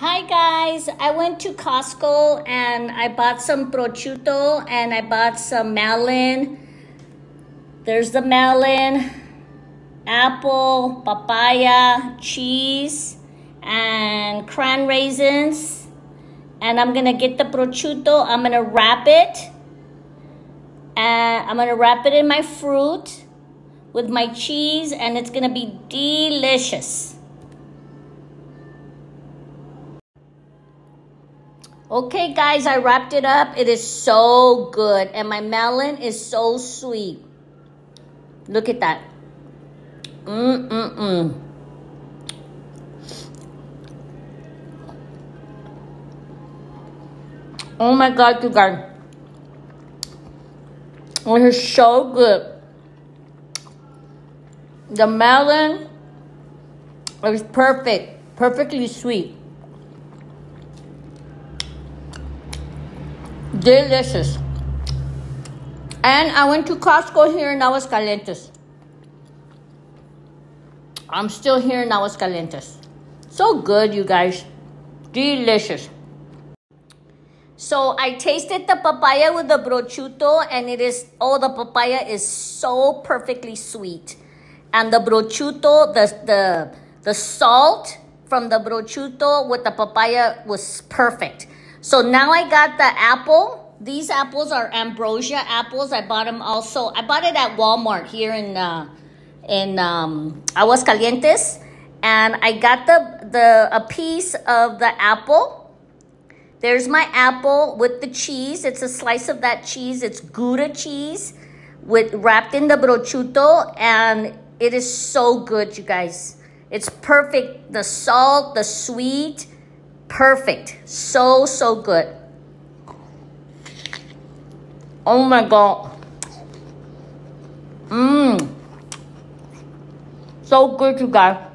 Hi guys, I went to Costco and I bought some prosciutto and I bought some melon. There's the melon, apple, papaya, cheese, and cran raisins. And I'm gonna get the prosciutto, I'm gonna wrap it. And I'm gonna wrap it in my fruit with my cheese and it's gonna be delicious. Okay, guys, I wrapped it up. It is so good. And my melon is so sweet. Look at that. Mm-mm-mm. Oh my God, you guys. It is so good. The melon is perfect. Perfectly sweet. Delicious. And I went to Costco here in Aguascalientes. I'm still here in Aguascalientes. So good, you guys. Delicious. So I tasted the papaya with the prosciutto and it is, oh, the papaya is so perfectly sweet. And the prosciutto, the, the, the salt from the prosciutto with the papaya was perfect. So now I got the apple. These apples are ambrosia apples. I bought them also. I bought it at Walmart here in uh, in um, Aguascalientes, and I got the the a piece of the apple. There's my apple with the cheese. It's a slice of that cheese. It's Gouda cheese with wrapped in the prosciutto, and it is so good, you guys. It's perfect. The salt, the sweet Perfect. So, so good. Oh my God. Mmm. So good, you guys.